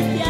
iglesia.